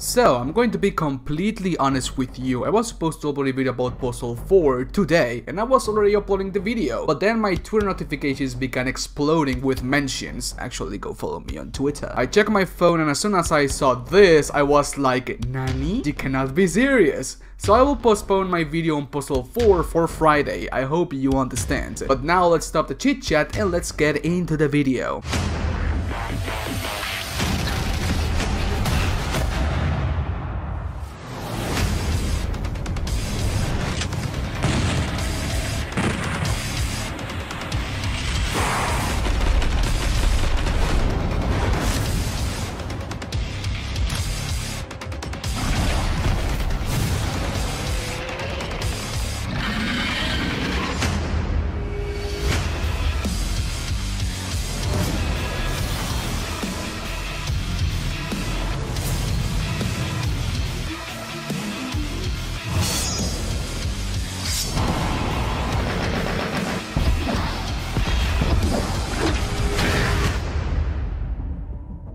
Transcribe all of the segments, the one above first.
So, I'm going to be completely honest with you, I was supposed to upload a video about Postal 4 today, and I was already uploading the video, but then my Twitter notifications began exploding with mentions, actually go follow me on Twitter. I checked my phone and as soon as I saw this, I was like, Nani? You cannot be serious. So I will postpone my video on Postal 4 for Friday, I hope you understand. But now let's stop the chit chat and let's get into the video.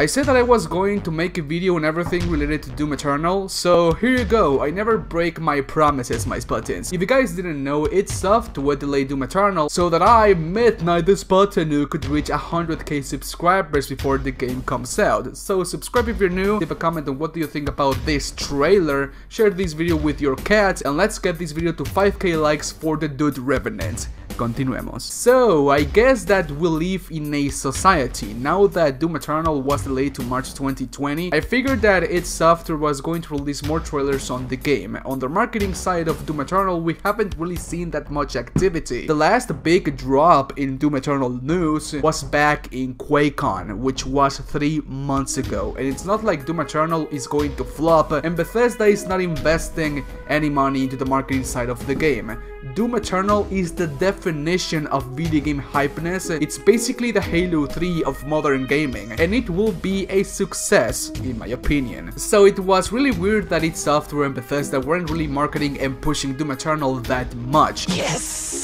I said that I was going to make a video on everything related to Doom Eternal, so here you go, I never break my promises, my Spartans. If you guys didn't know, it's tough to delay Doom Eternal so that I, Midnight the Spartan, could reach 100k subscribers before the game comes out. So subscribe if you're new, leave a comment on what do you think about this trailer, share this video with your cats, and let's get this video to 5k likes for the Doot Revenant continuemos. So, I guess that we live in a society. Now that Doom Eternal was delayed to March 2020, I figured that id Software was going to release more trailers on the game. On the marketing side of Doom Eternal, we haven't really seen that much activity. The last big drop in Doom Eternal news was back in QuakeCon, which was 3 months ago. And it's not like Doom Eternal is going to flop, and Bethesda is not investing any money into the marketing side of the game. Doom Eternal is the definition of video game hypeness, it's basically the Halo 3 of modern gaming, and it will be a success, in my opinion. So it was really weird that id Software and Bethesda weren't really marketing and pushing Doom Eternal that much. Yes!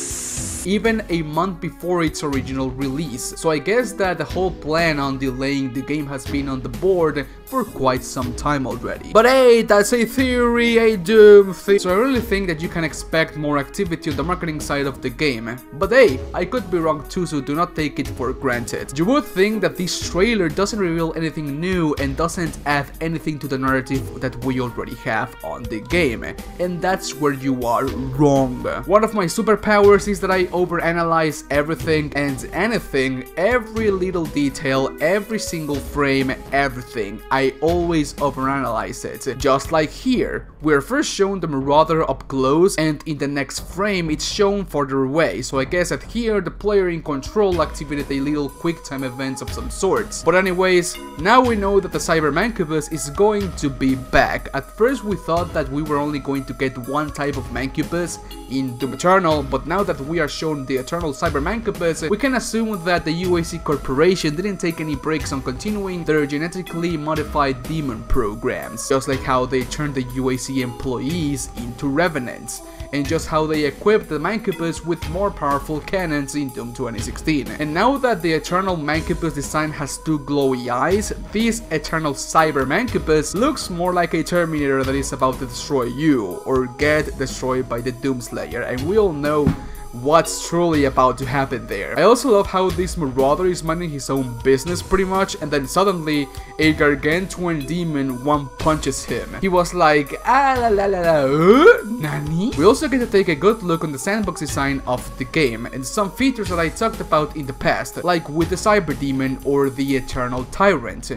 Even a month before its original release. So I guess that the whole plan on delaying the game has been on the board for quite some time already. But hey, that's a theory, a doom theory. So I really think that you can expect more activity on the marketing side of the game. But hey, I could be wrong too, so do not take it for granted. You would think that this trailer doesn't reveal anything new and doesn't add anything to the narrative that we already have on the game. And that's where you are wrong. One of my superpowers is that I overanalyze everything and anything, every little detail, every single frame, everything. I always overanalyze it. Just like here, we're first shown the Marauder up close and in the next frame it's shown further away, so I guess that here the player in control activated a little quick time event of some sorts. But anyways, now we know that the Cyber Mancubus is going to be back. At first we thought that we were only going to get one type of Mancubus in Doom Eternal, but now that we are shown the Eternal Cyber Mancubus, we can assume that the UAC Corporation didn't take any breaks on continuing their genetically modified modified demon programs, just like how they turned the UAC employees into revenants, and just how they equipped the Mancubus with more powerful cannons in Doom 2016. And now that the Eternal Mancubus design has two glowy eyes, this Eternal Cyber Mancubus looks more like a Terminator that is about to destroy you, or get destroyed by the Doomslayer, and we all know what's truly about to happen there. I also love how this Marauder is minding his own business pretty much and then suddenly a gargantuan demon one punches him. He was like ah la la la la uh, nani? We also get to take a good look on the sandbox design of the game and some features that I talked about in the past like with the Cyber Demon or the Eternal Tyrant.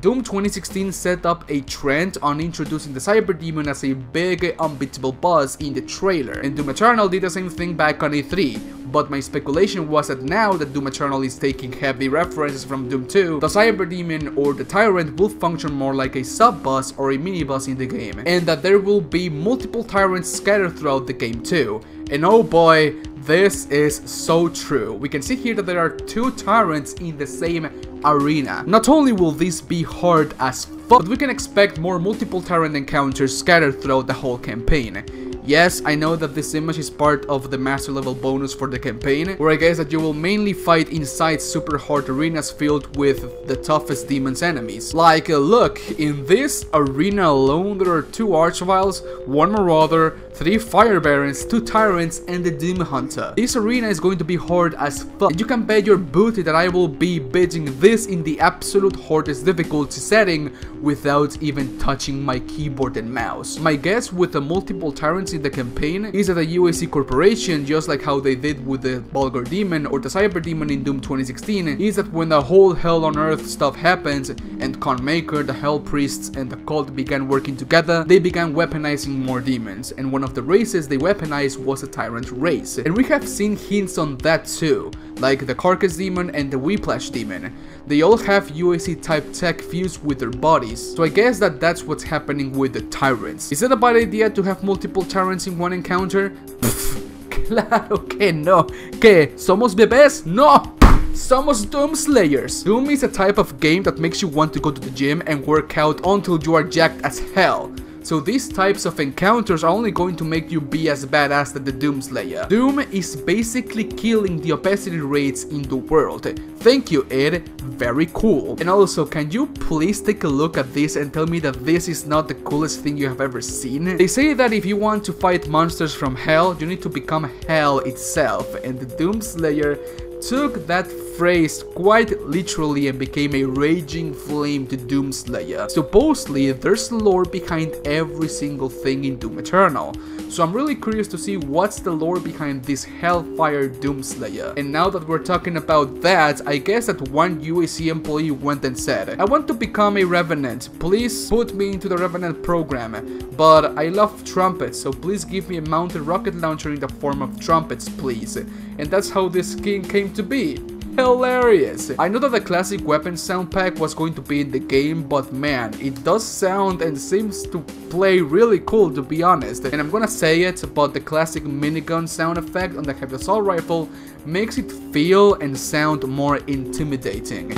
Doom 2016 set up a trend on introducing the Cyber Demon as a big, unbeatable boss in the trailer, and Doom Eternal did the same thing back on E3, but my speculation was that now that Doom Eternal is taking heavy references from Doom 2, the Cyber Demon or the Tyrant will function more like a sub-boss or a mini-boss in the game, and that there will be multiple Tyrants scattered throughout the game too. And oh boy, this is so true. We can see here that there are two Tyrants in the same arena. Not only will this be hard as fuck, but we can expect more multiple Tyrant encounters scattered throughout the whole campaign. Yes, I know that this image is part of the master level bonus for the campaign, where I guess that you will mainly fight inside super hard arenas filled with the toughest demons enemies. Like, uh, look, in this arena alone there are two Archviles, one Marauder, three Fire Barons, two Tyrants, and the demon Hunter. This arena is going to be hard as fuck, and you can bet your booty that I will be bidding this in the absolute hardest difficulty setting without even touching my keyboard and mouse. My guess with the multiple tyrants in the campaign is that the UAC Corporation, just like how they did with the Vulgar Demon or the Cyber Demon in Doom 2016, is that when the whole Hell on Earth stuff happens and Khan Maykr, the Hell Priests, and the cult began working together, they began weaponizing more demons, and one of the races they weaponized was a Tyrant race. And we have seen hints on that too, like the Carcass Demon and the Whiplash Demon. They all have UAC type tech fused with their bodies, so I guess that that's what's happening with the Tyrants. Is it a bad idea to have multiple Tyrants in one encounter? claro que no. ¿Qué? ¿Somos bebés? No! Somos Doom Slayers. Doom is a type of game that makes you want to go to the gym and work out until you are jacked as hell. So these types of encounters are only going to make you be as badass as the Doomslayer. Doom is basically killing the opacity rates in the world. Thank you id, very cool. And also, can you please take a look at this and tell me that this is not the coolest thing you have ever seen? They say that if you want to fight monsters from hell, you need to become hell itself, and the Doomslayer took that phrase quite literally and became a raging flame to Doomslayer. Supposedly, there's lore behind every single thing in Doom Eternal, so I'm really curious to see what's the lore behind this Hellfire Doomslayer. And now that we're talking about that, I guess that one UAC employee went and said, I want to become a Revenant, please put me into the Revenant program, but I love trumpets, so please give me a mounted rocket launcher in the form of trumpets, please. And that's how this skin came to be hilarious. I know that the classic weapon sound pack was going to be in the game, but man, it does sound and seems to play really cool to be honest. And I'm gonna say it, but the classic minigun sound effect on the heavy assault rifle makes it feel and sound more intimidating.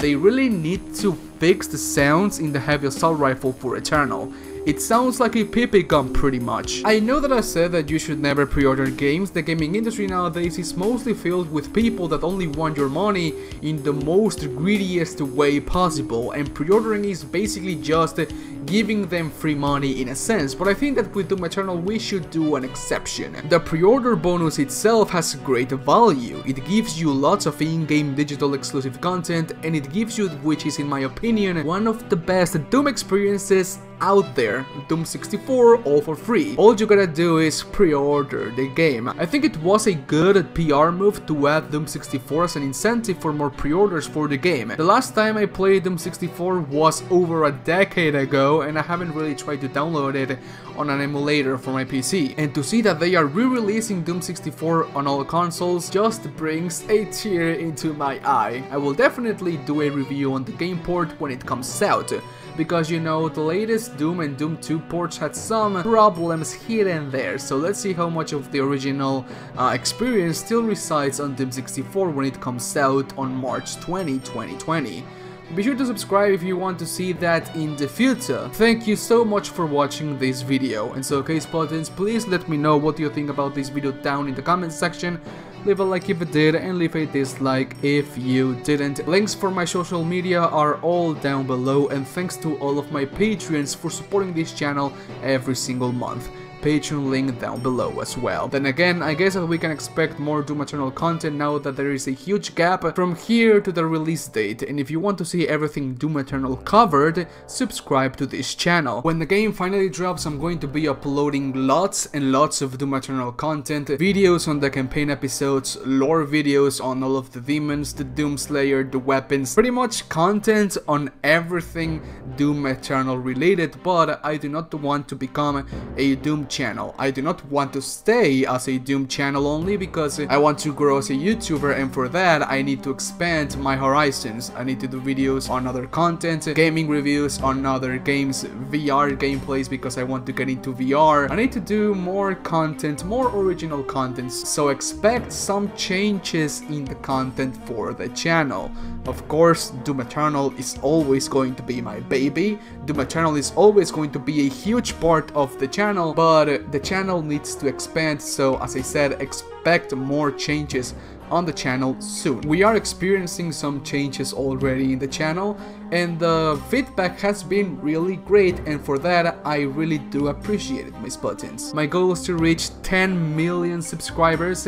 They really need to fix the sounds in the heavy assault rifle for Eternal. It sounds like a PP gun pretty much. I know that I said that you should never pre-order games, the gaming industry nowadays is mostly filled with people that only want your money in the most greediest way possible and pre-ordering is basically just giving them free money in a sense, but I think that with Doom Eternal we should do an exception. The pre-order bonus itself has great value, it gives you lots of in-game digital exclusive content and it gives you, which is in my opinion, one of the best Doom experiences out there, Doom 64 all for free. All you gotta do is pre-order the game. I think it was a good PR move to add Doom 64 as an incentive for more pre-orders for the game. The last time I played Doom 64 was over a decade ago and I haven't really tried to download it on an emulator for my PC. And to see that they are re-releasing Doom 64 on all consoles just brings a tear into my eye. I will definitely do a review on the game port when it comes out because you know the latest Doom and Doom 2 ports had some problems here and there so let's see how much of the original uh, experience still resides on Doom 64 when it comes out on March 20, 2020. Be sure to subscribe if you want to see that in the future. Thank you so much for watching this video. And so case Spartans, please let me know what you think about this video down in the comment section. Leave a like if you did and leave a dislike if you didn't. Links for my social media are all down below and thanks to all of my patrons for supporting this channel every single month. Patreon link down below as well. Then again, I guess that we can expect more Doom Eternal content now that there is a huge gap from here to the release date, and if you want to see everything Doom Eternal covered, subscribe to this channel. When the game finally drops, I'm going to be uploading lots and lots of Doom Eternal content, videos on the campaign episodes, lore videos on all of the demons, the Doom Slayer, the weapons, pretty much content on everything Doom Eternal related, but I do not want to become a Doom channel. I do not want to stay as a Doom channel only because I want to grow as a YouTuber and for that I need to expand my horizons. I need to do videos on other content, gaming reviews on other games, VR gameplays because I want to get into VR. I need to do more content, more original content, so expect some changes in the content for the channel. Of course, Doom Eternal is always going to be my baby. Doom Eternal is always going to be a huge part of the channel, but but uh, the channel needs to expand so as I said expect more changes on the channel soon. We are experiencing some changes already in the channel and the feedback has been really great and for that I really do appreciate it my Spartans. My goal is to reach 10 million subscribers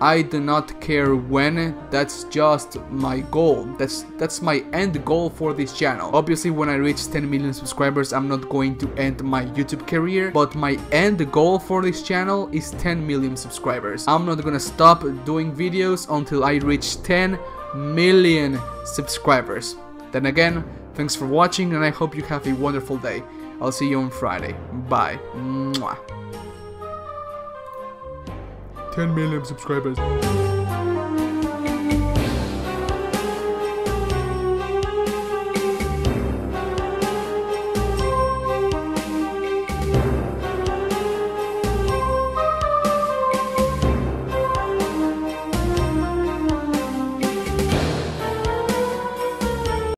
I do not care when, that's just my goal. That's that's my end goal for this channel. Obviously when I reach 10 million subscribers I'm not going to end my YouTube career, but my end goal for this channel is 10 million subscribers. I'm not gonna stop doing videos until I reach 10 million subscribers. Then again, thanks for watching and I hope you have a wonderful day. I'll see you on Friday. Bye. Mwah. 10 million subscribers.